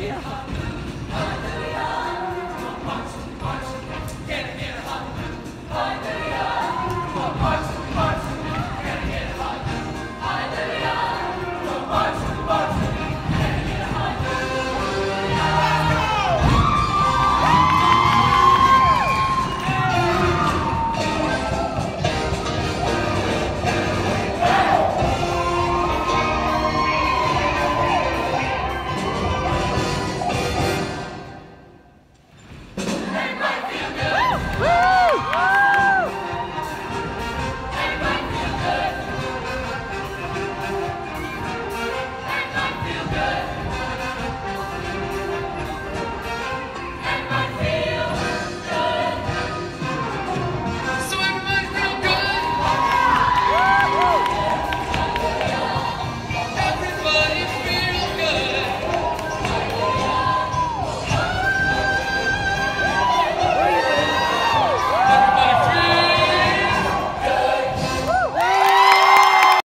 Yeah.